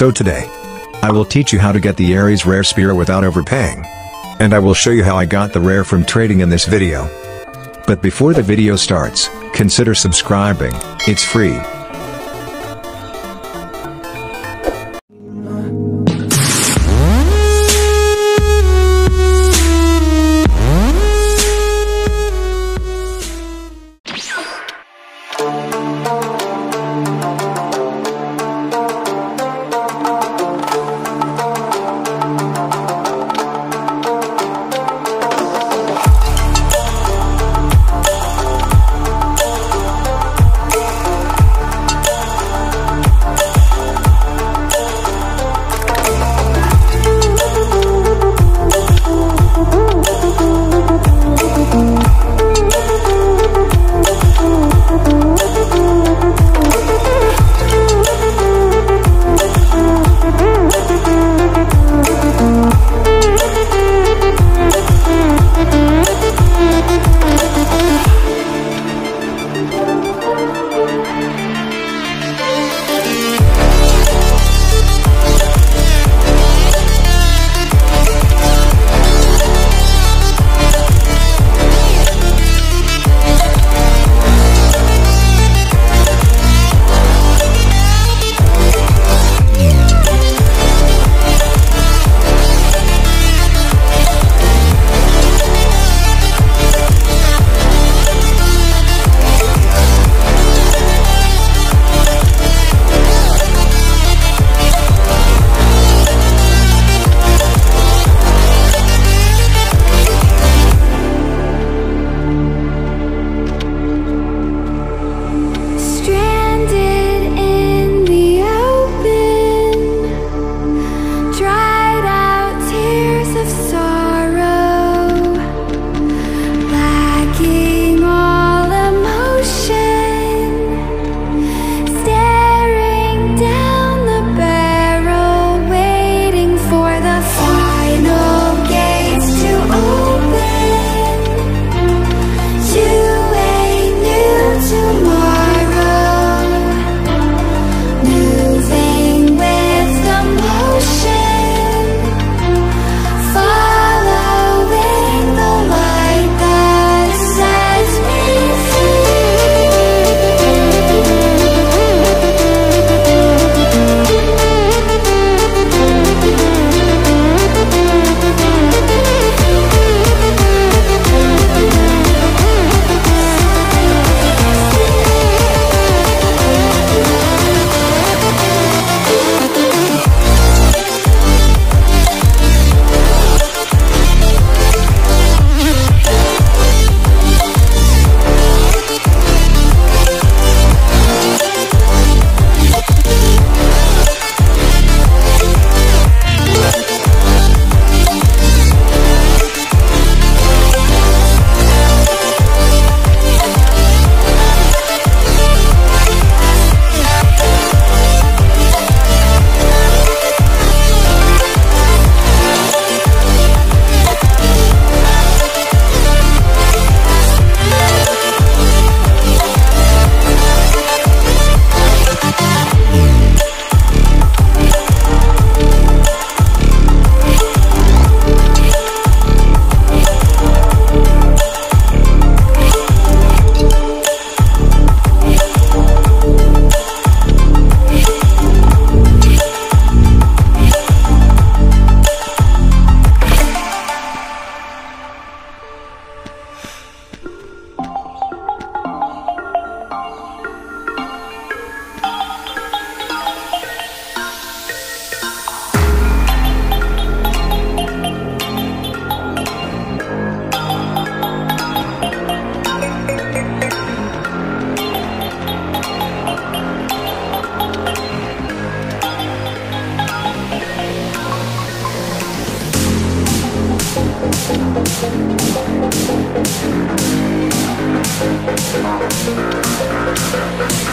So today, I will teach you how to get the Ares Rare Spear without overpaying. And I will show you how I got the rare from trading in this video. But before the video starts, consider subscribing, it's free. Thank you.